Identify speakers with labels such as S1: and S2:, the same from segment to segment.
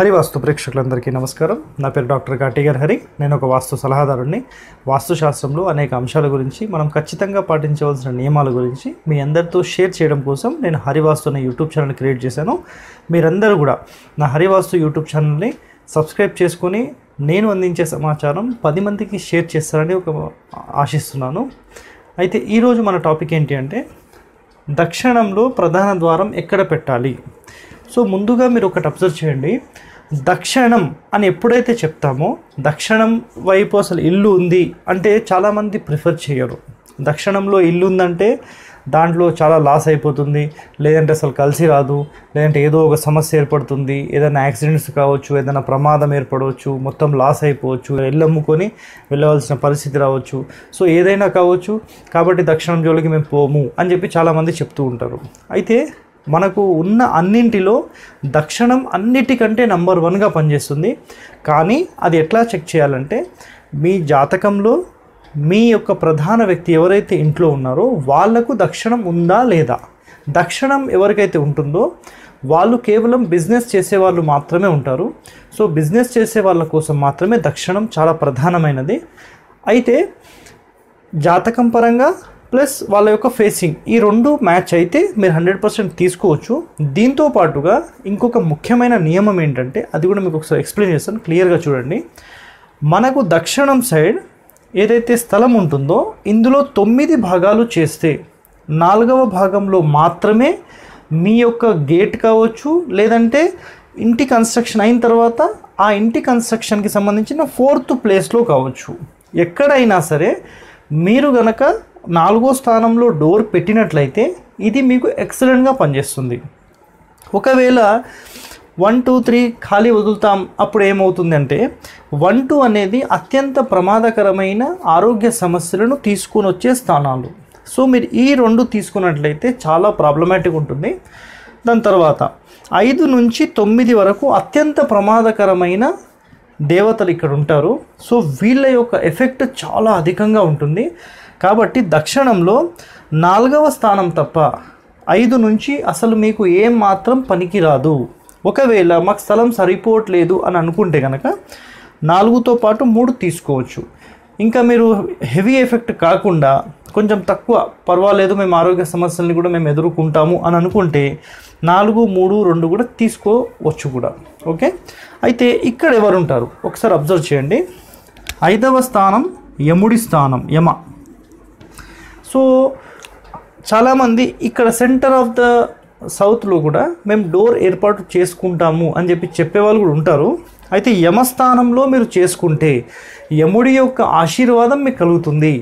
S1: హరివాస్తు ప్రేక్షకులందరికీ నమస్కారం. నా పేరు డాక్టర్ గాటిగర్ హరి. నేను ఒక వాస్తు సలహాదారుణ్ణి. వాస్తుశాస్త్రంలో అనేక అంశాల గురించి మనం ఖచ్చితంగా పాటించవలసిన నియమాల గురించి మీ అందరితో షేర్ చేయడం కోసం నేను హరివాస్తు అనే యూట్యూబ్ ఛానల్ క్రియేట్ చేశాను. మీరందరూ కూడా నా హరివాస్తు యూట్యూబ్ ఛానల్ని సబ్స్క్రైబ్ చేసుకొని నేను అందించే సమాచారం పది మందికి షేర్ చేస్తారని ఒక ఆశిస్తున్నాను. అయితే ఈరోజు మన టాపిక్ ఏంటి అంటే దక్షిణంలో ప్రధాన ద్వారం ఎక్కడ పెట్టాలి? సో ముందుగా మీరు ఒకటి అబ్జర్వ్ చేయండి. దక్షిణం అని ఎప్పుడైతే చెప్తామో దక్షిణం వైపు అసలు ఇల్లు ఉంది అంటే చాలామంది ప్రిఫర్ చేయరు. దక్షిణంలో ఇల్లు ఉందంటే దాంట్లో చాలా లాస్ అయిపోతుంది. లేదంటే అసలు కలిసి రాదు. లేదంటే ఏదో ఒక సమస్య ఏర్పడుతుంది. ఏదైనా యాక్సిడెంట్స్ కావచ్చు ఏదైనా ప్రమాదం ఏర్పడవచ్చు మొత్తం లాస్ అయిపోవచ్చు వెళ్ళమ్ముకొని వెళ్ళవలసిన పరిస్థితి రావచ్చు. సో ఏదైనా కావచ్చు కాబట్టి దక్షిణం జోలికి మేము పోము అని చెప్పి చాలామంది చెప్తూ ఉంటారు. అయితే మనకు ఉన్న అన్నింటిలో దక్షిణం అన్నిటికంటే నంబర్ వన్గా పనిచేస్తుంది. కానీ అది ఎట్లా చెక్ చేయాలంటే మీ జాతకంలో మీ యొక్క ప్రధాన వ్యక్తి ఎవరైతే ఇంట్లో ఉన్నారో వాళ్ళకు దక్షిణం ఉందా లేదా? దక్షిణం ఎవరికైతే ఉంటుందో వాళ్ళు కేవలం బిజినెస్ చేసే వాళ్ళు మాత్రమే ఉంటారు. సో బిజినెస్ చేసే వాళ్ళ కోసం మాత్రమే దక్షిణం చాలా ప్రధానమైనది. అయితే జాతకం పరంగా ప్లస్ వాళ్ళ యొక్క ఫేసింగ్. ఈ రెండు మ్యాచ్ అయితే మీరు హండ్రెడ్ పర్సెంట్ తీసుకోవచ్చు. దీంతో పాటుగా ఇంకొక ముఖ్యమైన నియమం ఏంటంటే అది కూడా మీకు ఒకసారి ఎక్స్ప్లెయిన్ చేస్తాను. క్లియర్గా చూడండి. మనకు దక్షిణం సైడ్ ఏదైతే స్థలం ఉంటుందో ఇందులో తొమ్మిది భాగాలు చేస్తే నాలుగవ భాగంలో మాత్రమే మీ యొక్క గేట్ కావచ్చు లేదంటే ఇంటి కన్స్ట్రక్షన్ అయిన తర్వాత ఆ ఇంటి కన్స్ట్రక్షన్కి సంబంధించిన ఫోర్త్ ప్లేస్లో కావచ్చు. ఎక్కడైనా సరే మీరు గనక నాలుగో స్థానంలో డోర్ పెట్టినట్లయితే ఇది మీకు ఎక్సలెంట్గా పనిచేస్తుంది. ఒకవేళ వన్ టూ త్రీ ఖాళీ వదులుతాం అప్పుడు ఏమవుతుందంటే వన్ టూ అనేది అత్యంత ప్రమాదకరమైన ఆరోగ్య సమస్యలను తీసుకొని వచ్చే స్థానాలు. సో మీరు ఈ రెండు తీసుకున్నట్లయితే చాలా ప్రాబ్లమాటిక్ ఉంటుంది. దాని తర్వాత ఐదు నుంచి తొమ్మిది వరకు అత్యంత ప్రమాదకరమైన దేవతలు ఇక్కడ ఉంటారు. సో వీళ్ళ యొక్క ఎఫెక్ట్ చాలా అధికంగా ఉంటుంది. కాబట్టి దక్షిణంలో నాలుగవ స్థానం తప్ప ఐదు నుంచి అసలు మీకు ఏం మాత్రం పనికిరాదు. ఒకవేళ మాకు స్థలం సరిపోవట్లేదు అని అనుకుంటే కనుక నాలుగుతో పాటు మూడు తీసుకోవచ్చు. ఇంకా మీరు హెవీ ఎఫెక్ట్ కాకుండా కొంచెం తక్కువ పర్వాలేదు మేము ఆరోగ్య సమస్యల్ని కూడా మేము ఎదుర్కొంటాము అని అనుకుంటే నాలుగు మూడు రెండు కూడా తీసుకోవచ్చు కూడా. ఓకే? అయితే ఇక్కడ ఎవరుంటారు? ఒకసారి అబ్జర్వ్ చేయండి. ఐదవ స్థానం యముడి స్థానం యమ. సో చాలామంది ఇక్కడ సెంటర్ ఆఫ్ ద సౌత్లో కూడా మేము డోర్ ఏర్పాటు చేసుకుంటాము అని చెప్పి చెప్పేవాళ్ళు కూడా ఉంటారు. అయితే యమస్థానంలో మీరు చేసుకుంటే యముడి యొక్క ఆశీర్వాదం మీకు కలుగుతుంది.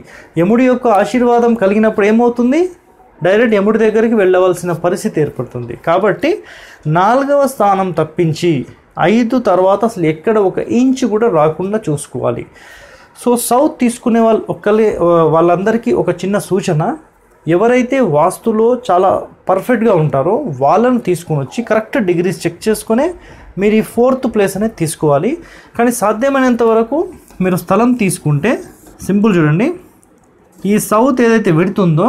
S1: యముడి యొక్క ఆశీర్వాదం కలిగినప్పుడు ఏమవుతుంది? డైరెక్ట్ యముడి దగ్గరికి వెళ్ళవలసిన పరిస్థితి ఏర్పడుతుంది. కాబట్టి నాలుగవ స్థానం తప్పించి ఐదు తర్వాత అసలు ఎక్కడ ఒక ఇంచు కూడా రాకుండా చూసుకోవాలి. సో సౌత్ తీసుకునే వాళ్ళు ఒక్కలే వాళ్ళందరికీ ఒక చిన్న సూచన. ఎవరైతే వాస్తులో చాలా పర్ఫెక్ట్గా ఉంటారో వాళ్ళను తీసుకొని వచ్చి కరెక్ట్ డిగ్రీస్ చెక్ చేసుకునే మీరు ఈ ఫోర్త్ ప్లేస్ అనేది తీసుకోవాలి. కానీ సాధ్యమైనంత వరకు మీరు స్థలం తీసుకుంటే సింపుల్ చూడండి. ఈ సౌత్ ఏదైతే వెడుతుందో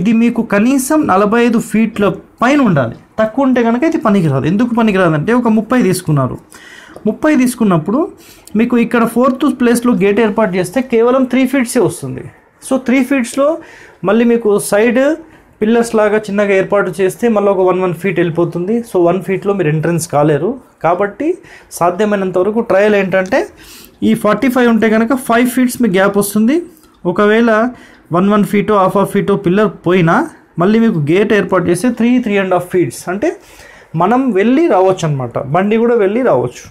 S1: ఇది మీకు కనీసం నలభై ఐదు ఫీట్ల పైన ఉండాలి. తక్కువ ఉంటే కనుక ఇది పనికిరాదు. ఎందుకు పనికిరాదంటే ఒక ముప్పై తీసుకున్నారు. ముప్పై తీసుకున్నప్పుడు మీకు ఇక్కడ ఫోర్త్ ప్లేస్లో గేట్ ఏర్పాటు చేస్తే కేవలం త్రీ ఫీట్సే వస్తుంది. సో త్రీ ఫీట్స్లో మళ్ళీ మీకు సైడ్ పిల్లర్స్ లాగా చిన్నగా ఏర్పాటు చేస్తే మళ్ళీ ఒక వన్ వన్ ఫీట్ వెళ్ళిపోతుంది. సో వన్ ఫీట్లో మీరు ఎంట్రన్స్ కాలేరు. కాబట్టి సాధ్యమైనంత వరకు ట్రయల్ ఏంటంటే ఈ ఫార్టీ ఫైవ్ ఉంటే కనుక ఫైవ్ ఫీట్స్ మీకు గ్యాప్ వస్తుంది. ఒకవేళ వన్ వన్ ఫీటో హాఫ్ హాఫ్ ఫీటో పిల్లర్ పోయినా మళ్ళీ మీకు గేట్ ఏర్పాటు చేస్తే three three and half feets అంటే మనం వెళ్ళి రావచ్చు అనమాట బండి కూడా వెళ్ళి రావచ్చు.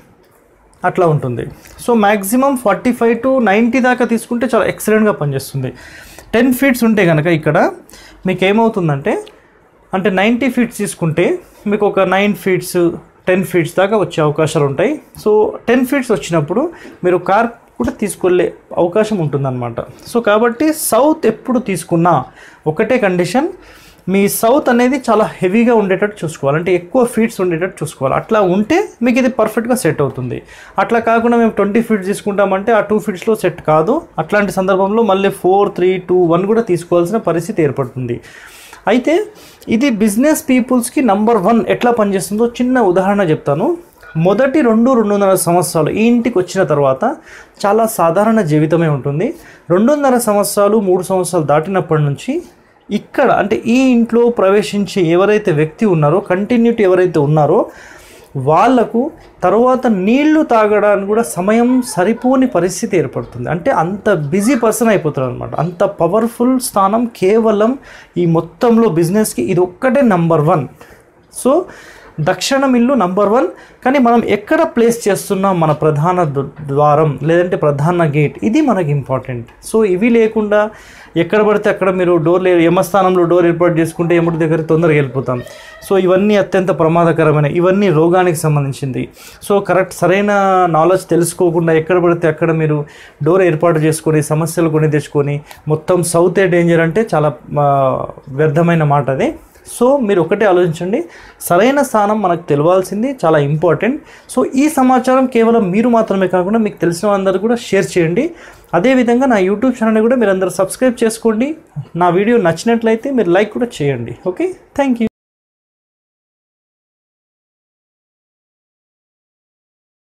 S1: అట్లా ఉంటుంది. So maximum forty five to ninety దాకా తీసుకుంటే చాలా ఎక్సలెంట్గా పనిచేస్తుంది. టెన్ ఫీట్స్ ఉంటే కనుక ఇక్కడ మీకు ఏమవుతుందంటే అంటే నైంటీ ఫీట్స్ తీసుకుంటే మీకు ఒక నైన్ ఫీట్స్ టెన్ ఫీట్స్ దాకా వచ్చే అవకాశాలు ఉంటాయి. సో టెన్ ఫీట్స్ వచ్చినప్పుడు మీరు కార్ కూడా తీసుకెళ్ళే అవకాశం ఉంటుందన్నమాట. సో కాబట్టి సౌత్ ఎప్పుడు తీసుకున్నా ఒకటే కండిషన్ మీ సౌత్ అనేది చాలా హెవీగా ఉండేటట్టు చూసుకోవాలి. అంటే ఎక్కువ ఫీట్స్ ఉండేటట్టు చూసుకోవాలి. అట్లా ఉంటే మీకు ఇది పర్ఫెక్ట్గా సెట్ అవుతుంది. అట్లా కాకుండా మేము ట్వంటీ ఫీట్స్ తీసుకుంటామంటే ఆ టూ ఫీట్స్లో సెట్ కాదు. అట్లాంటి సందర్భంలో మళ్ళీ ఫోర్ త్రీ టూ వన్ కూడా తీసుకోవాల్సిన పరిస్థితి ఏర్పడుతుంది. అయితే ఇది బిజినెస్ పీపుల్స్కి నంబర్ వన్ ఎట్లా పనిచేస్తుందో చిన్న ఉదాహరణ చెప్తాను. మొదటి రెండు రెండున్నర సంవత్సరాలు ఈ ఇంటికి వచ్చిన తర్వాత చాలా సాధారణ జీవితమే ఉంటుంది. రెండున్నర సంవత్సరాలు మూడు సంవత్సరాలు దాటినప్పటి నుంచి ఇక్కడ అంటే ఈ ఇంట్లో ప్రవేశించే ఎవరైతే వ్యక్తి ఉన్నారో కంటిన్యూటీ ఎవరైతే ఉన్నారో వాళ్ళకు తర్వాత నీళ్ళు తాగడానికి కూడా సమయం సరిపోని పరిస్థితి ఏర్పడుతుంది. అంటే అంత బిజీ పర్సన్ అయిపోతారు అనమాట అంత పవర్ఫుల్ స్థానం కేవలం ఈ మొత్తంలో బిజినెస్కి ఇది ఒక్కటే నంబర్ వన్ సో దక్షిణం ఇల్లు నంబర్ వన్ కానీ మనం ఎక్కడ ప్లేస్ చేస్తున్నాం? మన ప్రధాన ద్వారం లేదంటే ప్రధాన గేట్ ఇది మనకి ఇంపార్టెంట్ సో ఇవి లేకుండా ఎక్కడ పడితే అక్కడ మీరు డోర్ లే యమస్థానంలో డోర్ ఏర్పాటు చేసుకుంటే ఎముడి దగ్గర తొందరగా వెళ్ళిపోతాం. సో ఇవన్నీ అత్యంత ప్రమాదకరమైన ఇవన్నీ రోగానికి సంబంధించింది. సో కరెక్ట్ సరైన నాలెడ్జ్ తెలుసుకోకుండా ఎక్కడ పడితే అక్కడ మీరు డోర్ ఏర్పాటు చేసుకొని సమస్యలు కొని తెచ్చుకొని మొత్తం సౌతే డేంజర్ అంటే చాలా వ్యర్థమైన మాట అది. సో మీరు ఒకటే ఆలోచించండి. సరైన స్థానం మనకు తెలియాల్సింది చాలా ఇంపార్టెంట్. సో ఈ సమాచారం కేవలం మీరు మాత్రమే కాకుండా మీకు తెలిసిన వాళ్ళందరూ కూడా షేర్ చేయండి. అదేవిధంగా నా యూట్యూబ్ ఛానల్ కూడా మీరు అందరూ సబ్స్క్రైబ్ చేసుకోండి. నా వీడియో నచ్చినట్లయితే మీరు లైక్ కూడా చేయండి. ఓకే? Thank you